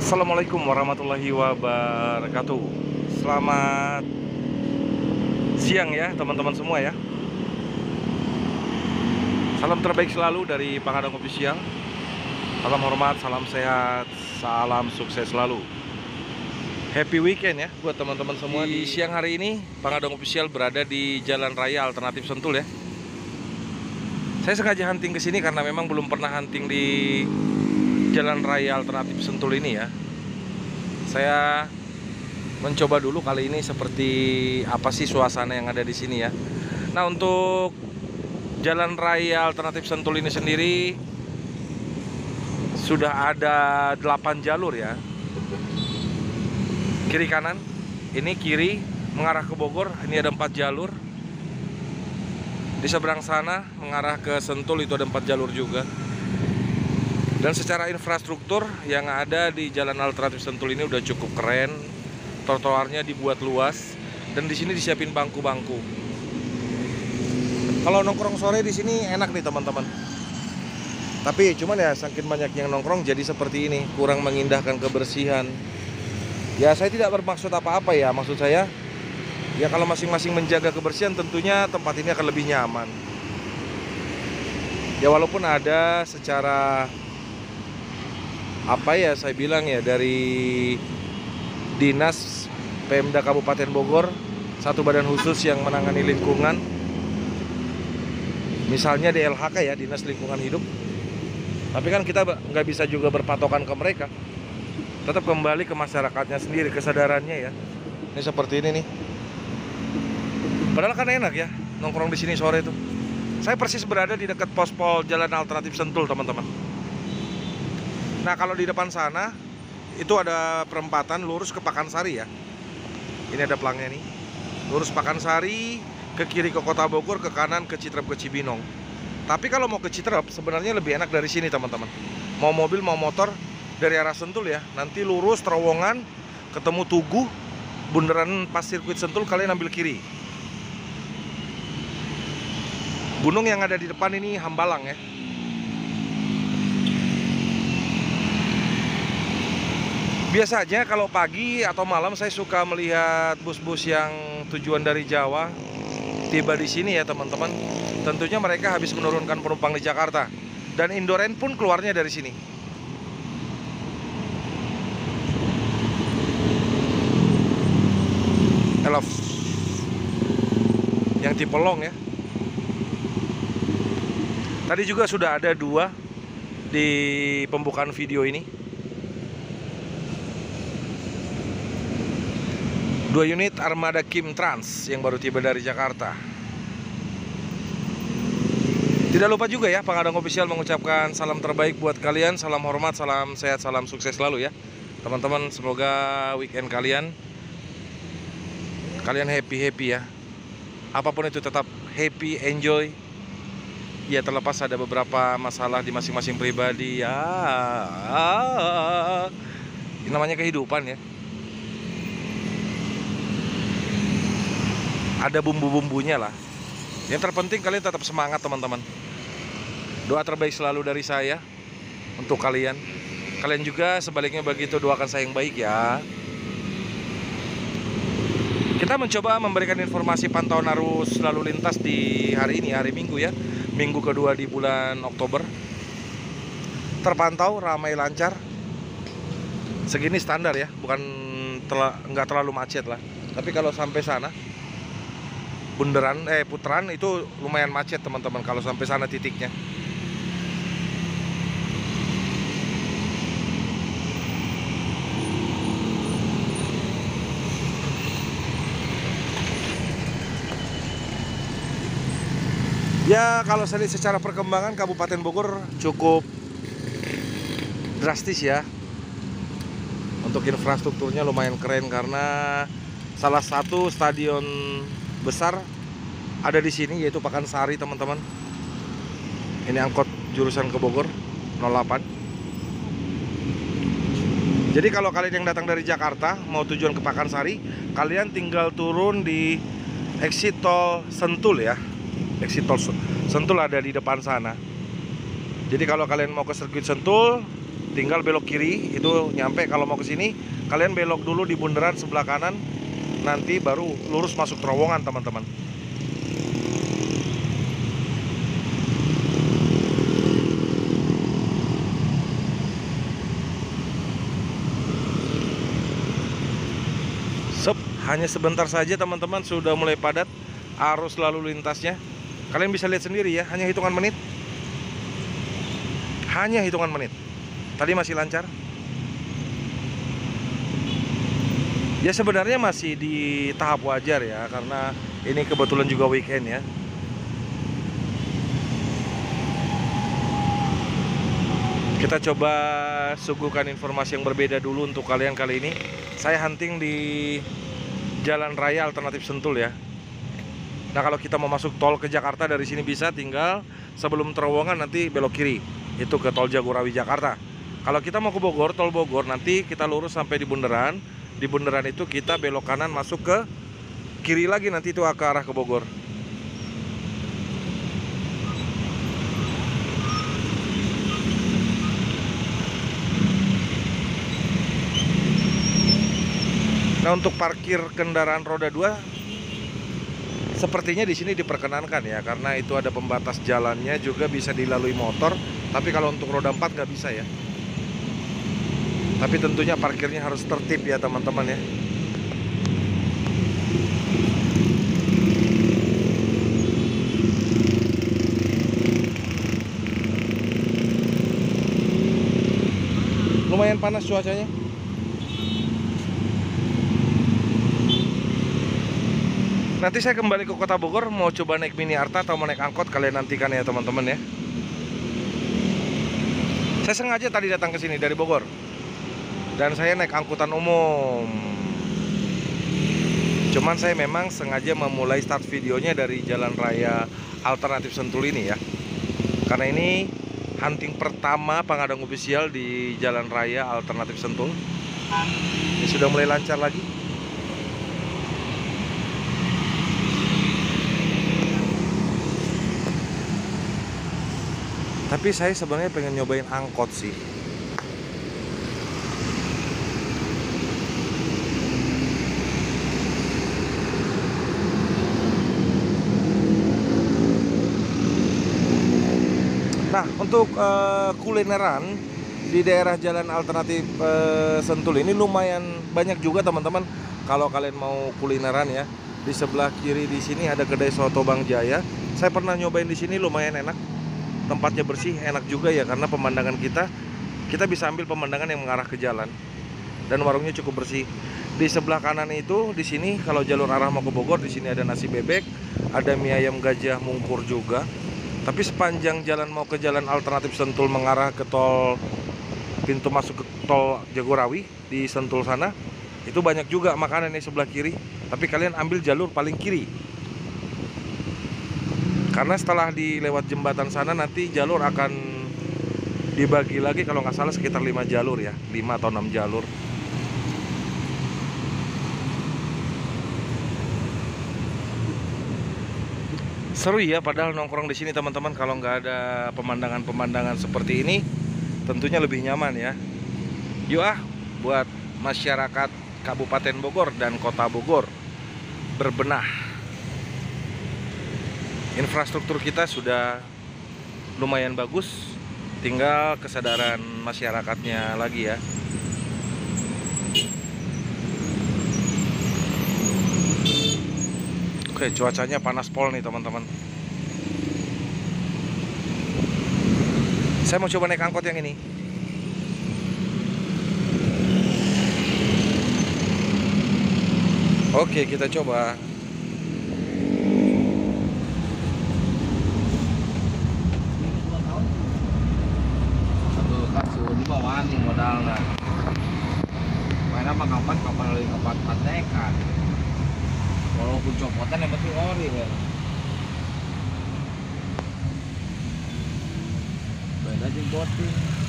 Assalamualaikum warahmatullahi wabarakatuh. Selamat siang ya teman-teman semua ya. Salam terbaik selalu dari Pangadang Official Salam hormat, salam sehat, salam sukses selalu. Happy weekend ya buat teman-teman semua. Di siang hari ini Pangadang Official berada di Jalan Raya Alternatif Sentul ya. Saya sengaja hunting ke sini karena memang belum pernah hunting di Jalan Raya Alternatif Sentul ini ya. Saya mencoba dulu kali ini seperti apa sih suasana yang ada di sini ya. Nah, untuk Jalan Raya Alternatif Sentul ini sendiri sudah ada 8 jalur ya. Kiri kanan. Ini kiri mengarah ke Bogor, ini ada 4 jalur. Di seberang sana mengarah ke Sentul itu ada 4 jalur juga. Dan secara infrastruktur yang ada di Jalan Alternatif Sentul ini udah cukup keren. Trotoarnya dibuat luas dan di sini disiapin bangku-bangku. Kalau nongkrong sore di sini enak nih teman-teman. Tapi cuman ya saking banyak yang nongkrong jadi seperti ini, kurang mengindahkan kebersihan. Ya saya tidak bermaksud apa-apa ya, maksud saya ya kalau masing-masing menjaga kebersihan tentunya tempat ini akan lebih nyaman. Ya walaupun ada secara apa ya saya bilang ya dari dinas Pemda Kabupaten Bogor satu badan khusus yang menangani lingkungan. Misalnya di LHK ya dinas lingkungan hidup. Tapi kan kita nggak bisa juga berpatokan ke mereka. Tetap kembali ke masyarakatnya sendiri kesadarannya ya. Ini seperti ini nih. Padahal kan enak ya nongkrong di sini sore itu. Saya persis berada di dekat pospol jalan alternatif Sentul teman-teman Nah kalau di depan sana itu ada perempatan lurus ke Pakansari ya. Ini ada pelangnya nih. Lurus Pakansari ke kiri ke Kota Bogor, ke kanan ke Citrep ke Cibinong. Tapi kalau mau ke Citrep sebenarnya lebih enak dari sini teman-teman. Mau mobil mau motor dari arah Sentul ya. Nanti lurus terowongan ketemu Tugu, bundaran pas sirkuit Sentul kalian ambil kiri. Gunung yang ada di depan ini Hambalang ya. Biasanya kalau pagi atau malam saya suka melihat bus-bus yang tujuan dari Jawa tiba di sini ya teman-teman. Tentunya mereka habis menurunkan penumpang di Jakarta dan Indoren pun keluarnya dari sini. Elf yang tipe long ya. Tadi juga sudah ada dua di pembukaan video ini. Dua unit armada Kim Trans yang baru tiba dari Jakarta. Tidak lupa juga ya, Pangadang Official mengucapkan salam terbaik buat kalian, salam hormat, salam sehat, salam sukses selalu ya. Teman-teman, semoga weekend kalian kalian happy-happy ya. Apa pun itu tetap happy, enjoy. Ya terlepas ada beberapa masalah di masing-masing pribadi ya. Ini namanya kehidupan ya. Ada bumbu-bumbunya lah. Yang terpenting kalian tetap semangat teman-teman. Doa terbaik selalu dari saya untuk kalian. Kalian juga sebaliknya begitu doakan saya yang baik ya. Kita mencoba memberikan informasi pantauan arus lalu lintas di hari ini, hari Minggu ya. Minggu kedua di bulan Oktober. Terpantau ramai lancar. Segini standar ya, bukan nggak terlalu macet lah. Tapi kalau sampai sana bundaran eh putaran itu lumayan macet teman-teman kalau sampai sana titiknya. Ya kalau saya lihat secara perkembangan Kabupaten Bogor cukup drastis ya Untuk infrastrukturnya lumayan keren karena salah satu stadion besar ada di sini yaitu Pakansari teman-teman. Ini angkot jurusan ke Bogor 08. Jadi kalau kalian yang datang dari Jakarta mau tujuan ke Pakansari, kalian tinggal turun di exit tol Sentul ya. Exit tol Sentul ada di depan sana. Jadi kalau kalian mau ke sirkuit Sentul, tinggal belok kiri itu nyampe kalau mau ke sini kalian belok dulu di bundaran sebelah kanan nanti baru lurus masuk terowongan teman-teman Sep, hanya sebentar saja teman-teman sudah mulai padat arus lalu lintasnya. Kalian bisa lihat sendiri ya, hanya hitungan menit. Hanya hitungan menit. Tadi masih lancar. Ya sebenarnya masih di tahap wajar ya karena ini kebetulan juga weekend ya. Kita coba suguhkan informasi yang berbeda dulu untuk kalian kali ini. Saya hunting di Jalan Raya Alternatif Sentul ya. Nah kalau kita mau masuk tol ke Jakarta dari sini bisa tinggal sebelum terowongan nanti belok kiri itu ke tol Jagorawi Jakarta. Kalau kita mau ke Bogor, tol Bogor nanti kita lurus sampai di bundaran. Di bundaran itu kita belok kanan masuk ke kiri lagi nanti itu ke arah ke Bogor. Nah untuk parkir kendaraan roda 2 sepertinya di sini diperkenankan ya karena itu ada pembatas jalannya juga bisa dilalui motor tapi kalau untuk roda 4 nggak bisa ya tapi tentunya parkirnya harus tertib ya teman-teman ya lumayan panas cuacanya Nanti saya kembali ke kota Bogor mau coba naik mini Arta atau mau naik angkot kalian nantikan ya teman-teman ya. Saya sengaja tadi datang ke sini dari Bogor. Dan saya naik angkutan umum. Cuman saya memang sengaja memulai start videonya dari jalan raya alternatif Sentul ini ya. Karena ini hunting pertama pengadang official di jalan raya alternatif Sentul. Ini sudah mulai lancar lagi. Tapi saya sebenarnya pengen nyobain angkot sih. Nah, untuk uh, kulineran di daerah jalan alternatif uh, Sentul ini lumayan banyak juga teman-teman. Kalau kalian mau kulineran ya, di sebelah kiri di sini ada kedai soto Bang Jaya. Saya pernah nyobain di sini lumayan enak tempatnya bersih enak juga ya karena pemandangan kita kita bisa ambil pemandangan yang mengarah ke jalan dan warungnya cukup bersih di sebelah kanan itu di sini kalau jalur arah mau ke Bogor di sini ada nasi bebek ada mie ayam gajah mungkur juga tapi sepanjang jalan mau ke jalan alternatif Sentul mengarah ke tol pintu masuk ke tol Jagorawi di Sentul sana itu banyak juga makanan di sebelah kiri. Tapi kalian ambil jalur paling kiri. Karena setelah dilewat jembatan sana nanti jalur akan dibagi lagi kalau nggak salah sekitar 5 jalur ya 5 atau 6 jalur seru ya padahal nongkrong di sini teman-teman kalau nggak ada pemandangan-pemandangan seperti ini tentunya lebih nyaman ya. Yuk ah buat masyarakat Kabupaten Bogor dan Kota Bogor berbenah. Infrastruktur kita sudah lumayan bagus tinggal kesadaran masyarakatnya lagi ya Oke cuacanya panas pol nih teman-teman. Saya mau coba naik angkot yang ini. Oke kita coba. Wani modalnya. Mainan kapan? Kapan lagi? Kapan? Patekan walaupun copotan yang penting ori ya. Beda aja boting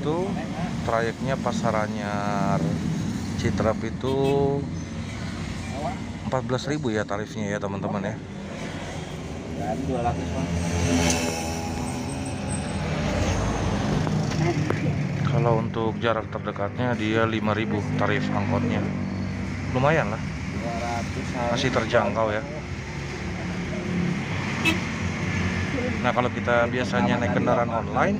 itu trayeknya Pasaranyar Citrap itu 14.000 ya tarifnya ya teman-teman ya. Dan 200 Bang. kalau untuk jarak terdekatnya dia 5.000 tarif angkotnya. Lumayan lah. 200 masih terjangkau ya. Nah kalau kita biasanya naik kendaraan online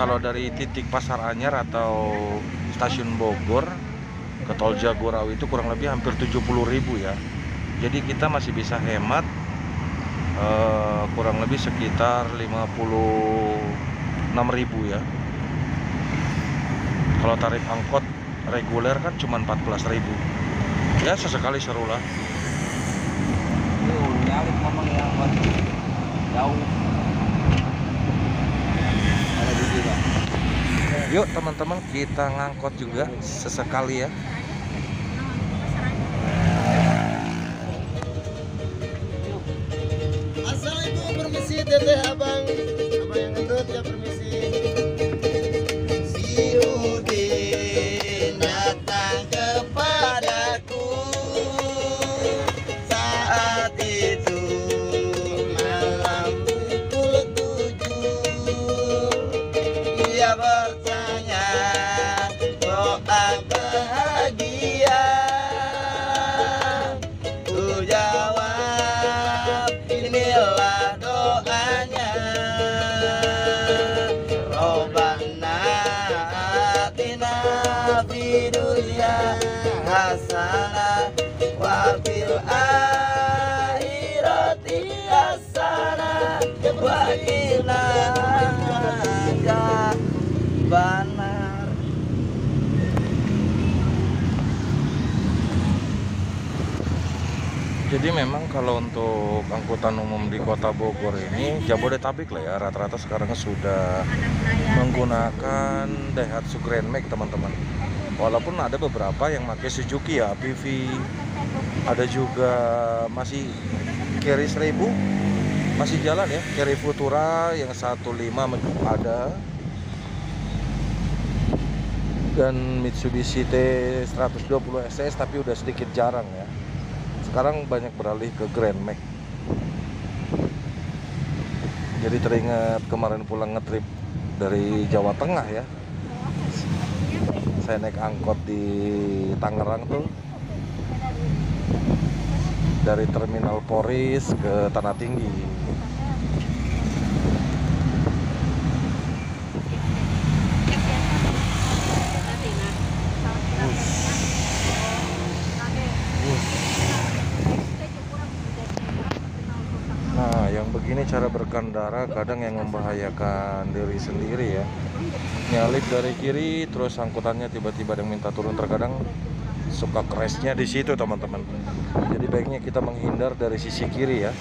kalau dari titik Pasar Anyar atau stasiun Bogor ke Tol Jagorawi itu kurang lebih hampir 70.000 ya. Jadi kita masih bisa hemat eh, kurang lebih sekitar 56.000 ya. Kalau tarif angkot reguler kan cuma 14.000. Ya sesekali seru lah. Jauh. Bang. Yuk teman-teman kita ngangkot juga sesekali ya. Assalamualaikum permisi teteh abang Jadi memang kalau untuk angkutan umum di kota Bogor ini Jabodetabek lah ya rata-rata sekarang sudah menggunakan Daihatsu Grand Max teman-teman. Walaupun ada beberapa yang pakai Suzuki ya PV, ada juga masih Carry 1000 masih jalan ya Carry Futura yang 15 ada. Dan Mitsubishi T120 SS tapi udah sedikit jarang ya sekarang banyak beralih ke Grand Max. Jadi teringat kemarin pulang ngetrip dari Jawa Tengah ya. Saya naik angkot di Tangerang tuh. Dari Terminal Poris ke Tanah Tinggi Nah, yang begini cara berkendara kadang yang membahayakan diri sendiri ya. Nyalip dari kiri, terus angkutannya tiba-tiba yang minta turun terkadang suka crashnya di situ teman-teman. Jadi baiknya kita menghindar dari sisi kiri ya.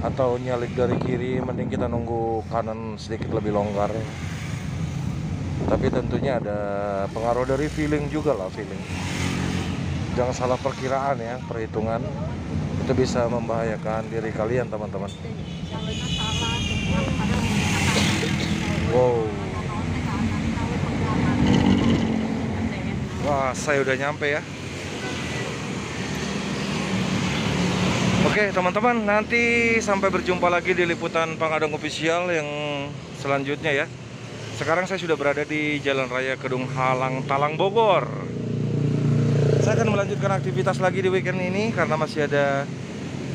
Atau nyalip dari kiri, mending kita nunggu kanan sedikit lebih longgar. Tapi tentunya ada pengaruh dari feeling juga lah feeling. Jangan salah perkiraan ya, perhitungan itu bisa membahayakan diri kalian teman-teman. Wow. Wah saya udah nyampe ya. Oke teman-teman nanti sampai berjumpa lagi di liputan Pangadong Official yang selanjutnya ya. Sekarang saya sudah berada di Jalan Raya Kedung Halang Talang Bogor saya akan melanjutkan aktivitas lagi di weekend ini karena masih ada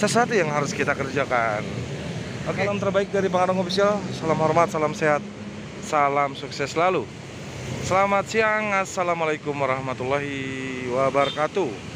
sesuatu yang harus kita kerjakan. Oke, salam terbaik dari Pengadong Official. Salam hormat, salam sehat, salam sukses selalu. Selamat siang, assalamualaikum warahmatullahi wabarakatuh.